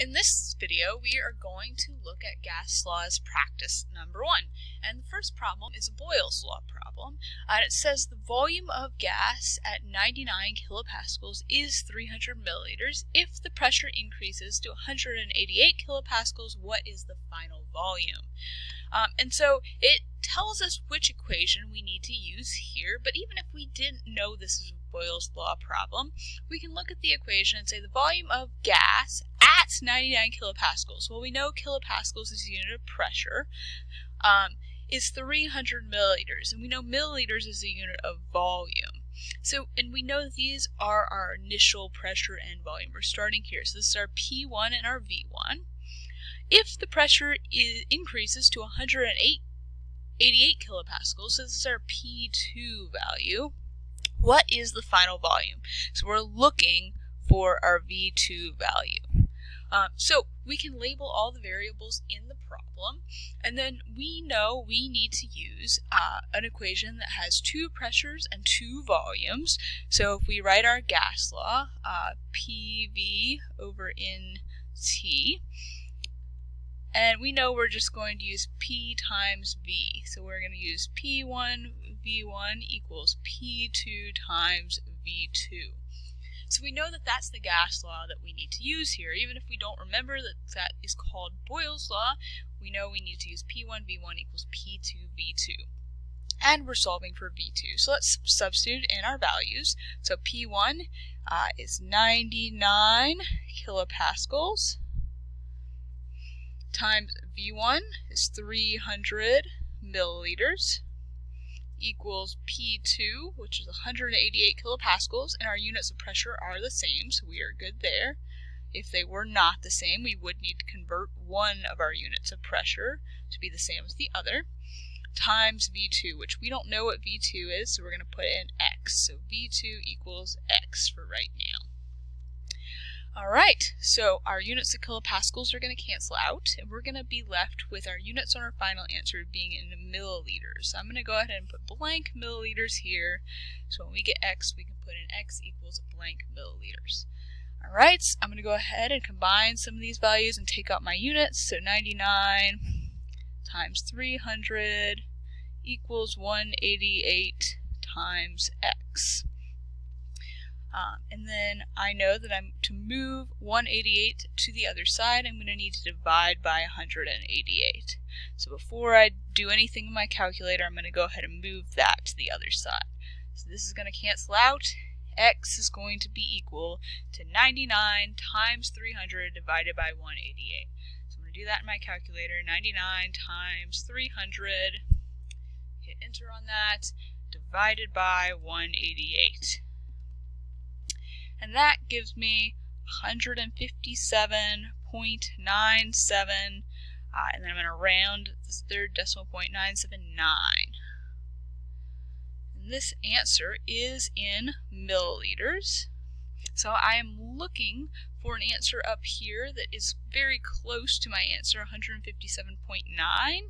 In this video, we are going to look at gas laws practice number one. And the first problem is a Boyle's law problem. And it says the volume of gas at 99 kilopascals is 300 milliliters. If the pressure increases to 188 kilopascals, what is the final volume? Um, and so it tells us which equation we need to use here, but even if we didn't know this is Boyle's law problem, we can look at the equation and say the volume of gas at 99 kilopascals. Well, we know kilopascals is a unit of pressure, um, is 300 milliliters, and we know milliliters is a unit of volume. So, and we know these are our initial pressure and volume. We're starting here. So this is our P1 and our V1. If the pressure is, increases to 108 88 kilopascals, so this is our P2 value, what is the final volume? So we're looking for our V2 value. Um, so we can label all the variables in the problem, and then we know we need to use uh, an equation that has two pressures and two volumes. So if we write our gas law, uh, PV over NT, and we know we're just going to use P times V. So we're going to use P1 V1 equals P2 times V2. So we know that that's the gas law that we need to use here. Even if we don't remember that that is called Boyle's law, we know we need to use P1 V1 equals P2 V2. And we're solving for V2. So let's substitute in our values. So P1 uh, is 99 kilopascals times V1 is 300 milliliters equals P2, which is 188 kilopascals, and our units of pressure are the same, so we are good there. If they were not the same, we would need to convert one of our units of pressure to be the same as the other, times V2, which we don't know what V2 is, so we're going to put in X. So V2 equals X for right now. Alright, so our units of kilopascals are going to cancel out, and we're going to be left with our units on our final answer being in milliliters. So I'm going to go ahead and put blank milliliters here, so when we get x, we can put in x equals blank milliliters. Alright, so I'm going to go ahead and combine some of these values and take out my units, so 99 times 300 equals 188 times x. Um, and then I know that I'm to move 188 to the other side, I'm going to need to divide by 188. So before I do anything in my calculator, I'm going to go ahead and move that to the other side. So this is going to cancel out. X is going to be equal to 99 times 300 divided by 188. So I'm going to do that in my calculator. 99 times 300, hit enter on that, divided by 188 and that gives me 157.97 uh, and then I'm going to round this third decimal point 979 and this answer is in milliliters so I am looking for an answer up here that is very close to my answer, 157.9.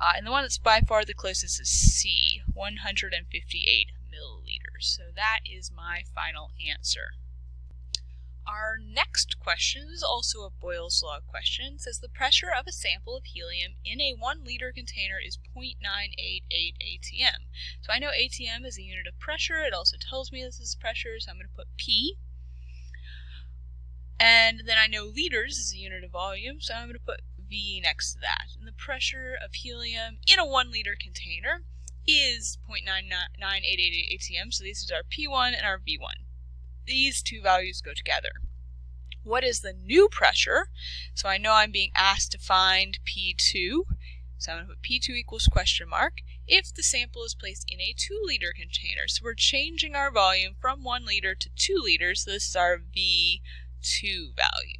Uh, and the one that's by far the closest is C, 158 milliliters. So that is my final answer. Our next question is also a Boyle's Law question. It says the pressure of a sample of helium in a 1 liter container is 0.988 atm. So I know atm is a unit of pressure. It also tells me this is pressure, so I'm going to put P. And then I know liters is a unit of volume, so I'm going to put V next to that. And the pressure of helium in a 1 liter container is 0.988 atm, so these are our P1 and our V1 these two values go together. What is the new pressure? So I know I'm being asked to find P2. So I'm going to put P2 equals question mark if the sample is placed in a 2 liter container. So we're changing our volume from 1 liter to 2 liters. So this is our V2 value.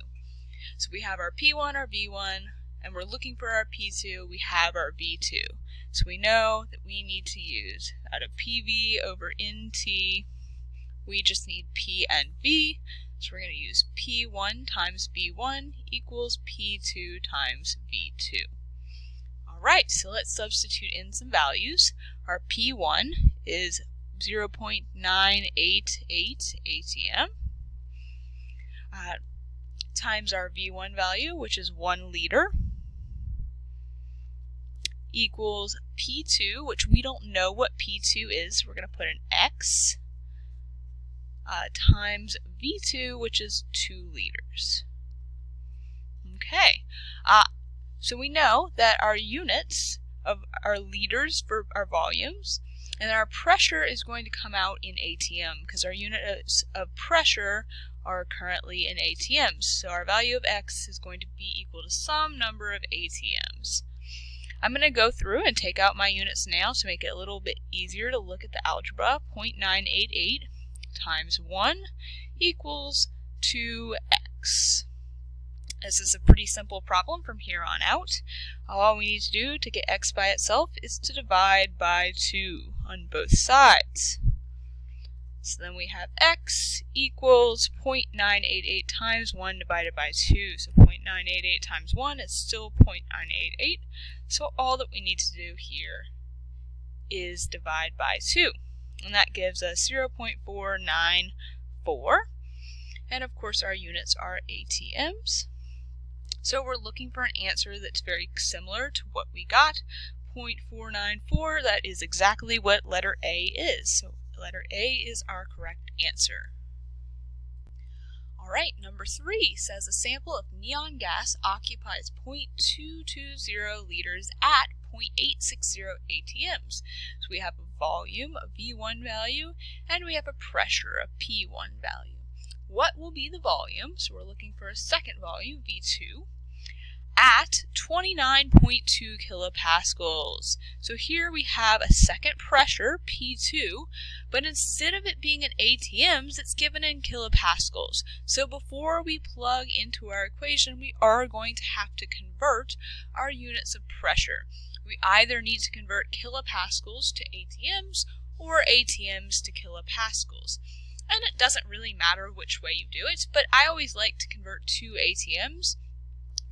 So we have our P1, our V1, and we're looking for our P2. We have our V2. So we know that we need to use out of PV over NT we just need P and V. So we're going to use P1 times V1 equals P2 times V2. Alright, so let's substitute in some values. Our P1 is 0.988 ATM. Uh, times our V1 value, which is 1 liter, equals P2, which we don't know what P2 is. So We're going to put an X uh, times V2, which is 2 liters. Okay, uh, so we know that our units of our liters for our volumes, and our pressure is going to come out in ATM because our units of pressure are currently in ATMs. So our value of X is going to be equal to some number of ATMs. I'm going to go through and take out my units now to make it a little bit easier to look at the algebra. 0.988 times 1 equals 2x. This is a pretty simple problem from here on out. All we need to do to get x by itself is to divide by 2 on both sides. So then we have x equals 0.988 times 1 divided by 2. So 0.988 times 1 is still 0.988. So all that we need to do here is divide by 2. And that gives us 0.494. And of course our units are ATMs. So we're looking for an answer that's very similar to what we got. 0.494, that is exactly what letter A is. So letter A is our correct answer. Alright, number three says a sample of neon gas occupies 0.220 liters at 0.860 ATMs. So we have a volume, a V1 value, and we have a pressure, a P1 value. What will be the volume? So we're looking for a second volume, V2 at 29.2 kilopascals. So here we have a second pressure, P2, but instead of it being in ATMs, it's given in kilopascals. So before we plug into our equation, we are going to have to convert our units of pressure. We either need to convert kilopascals to ATMs or ATMs to kilopascals. And it doesn't really matter which way you do it, but I always like to convert to ATMs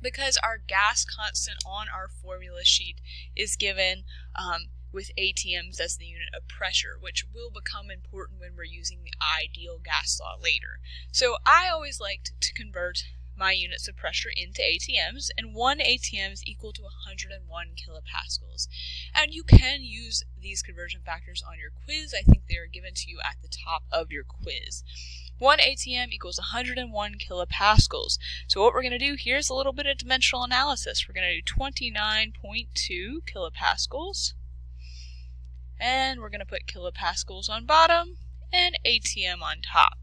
because our gas constant on our formula sheet is given um, with ATMs as the unit of pressure, which will become important when we're using the ideal gas law later. So I always liked to convert my units of pressure into ATMs, and one ATM is equal to 101 kilopascals. And you can use these conversion factors on your quiz. I think they are given to you at the top of your quiz. 1 ATM equals 101 kilopascals. So what we're going to do here is a little bit of dimensional analysis. We're going to do 29.2 kilopascals. And we're going to put kilopascals on bottom and ATM on top.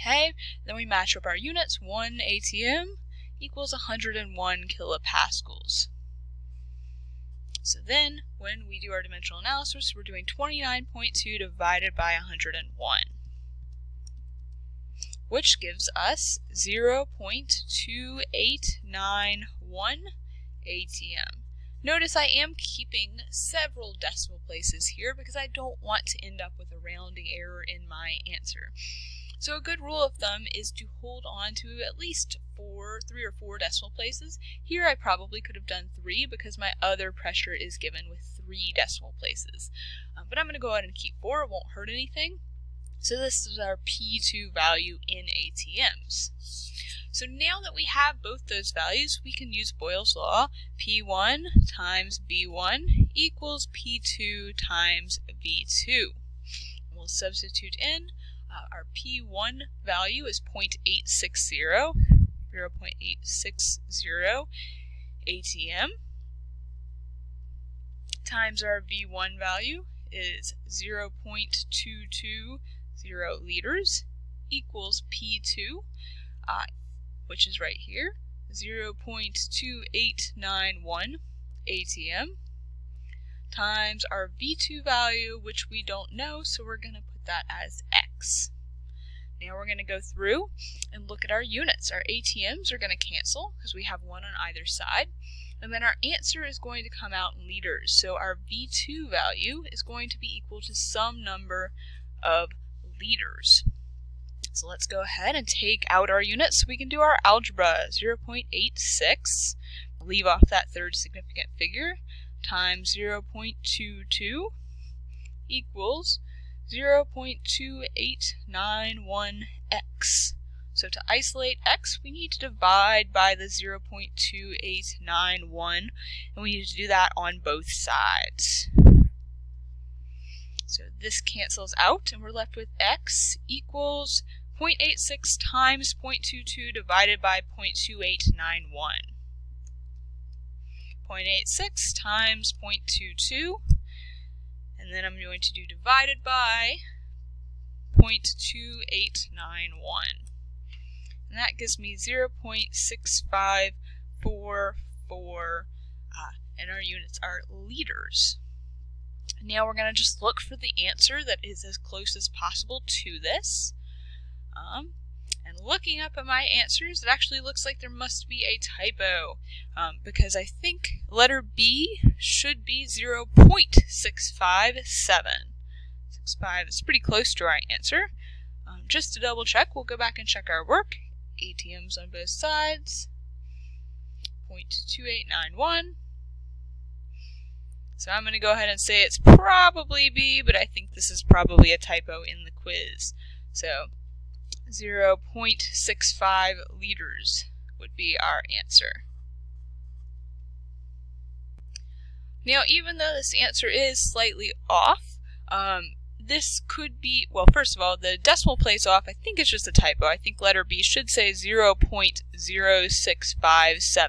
Okay, then we match up our units. 1 ATM equals 101 kilopascals. So then, when we do our dimensional analysis, we're doing 29.2 divided by 101 which gives us 0.2891 ATM. Notice I am keeping several decimal places here because I don't want to end up with a rounding error in my answer. So a good rule of thumb is to hold on to at least four, three or four decimal places. Here I probably could have done three because my other pressure is given with three decimal places. Um, but I'm going to go ahead and keep four, it won't hurt anything. So this is our P2 value in ATMs. So now that we have both those values, we can use Boyle's law. P1 times V1 equals P2 times V2. We'll substitute in. Uh, our P1 value is 0.860, 0.860 ATM times our V1 value is 0.22 0 liters equals P2, uh, which is right here, 0.2891 ATM times our V2 value, which we don't know, so we're going to put that as Now we're going to go through and look at our units. Our ATMs are going to cancel because we have one on either side. And then our answer is going to come out in liters. So our V2 value is going to be equal to some number of liters. So let's go ahead and take out our units so we can do our algebra. 0.86, leave off that third significant figure, times 0.22 equals 0.2891x. So to isolate x, we need to divide by the 0.2891, and we need to do that on both sides. So this cancels out, and we're left with x equals 0.86 times 0.22 divided by 0.2891. 0.86 times 0.22, and then I'm going to do divided by 0.2891. And that gives me 0.6544, uh, and our units are liters. Now we're going to just look for the answer that is as close as possible to this. Um, and looking up at my answers, it actually looks like there must be a typo um, because I think letter B should be 0.657. 65 is pretty close to our answer. Um, just to double check, we'll go back and check our work. ATMs on both sides. 0.2891. So I'm going to go ahead and say it's probably B, but I think this is probably a typo in the quiz. So 0.65 liters would be our answer. Now, even though this answer is slightly off, um, this could be, well, first of all, the decimal place off, I think it's just a typo. I think letter B should say 0.0657.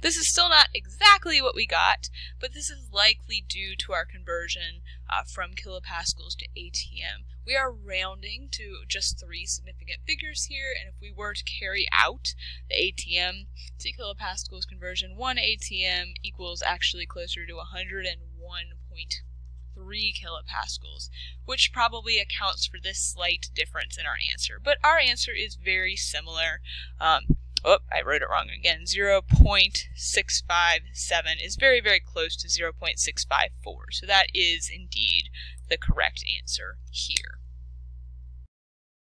This is still not exactly what we got, but this is likely due to our conversion uh, from kilopascals to ATM. We are rounding to just three significant figures here, and if we were to carry out the ATM to kilopascals conversion, one ATM equals actually closer to 101.3 kilopascals, which probably accounts for this slight difference in our answer. But our answer is very similar. Um, oh, I wrote it wrong again. 0.657 is very, very close to 0.654. So that is indeed the correct answer here.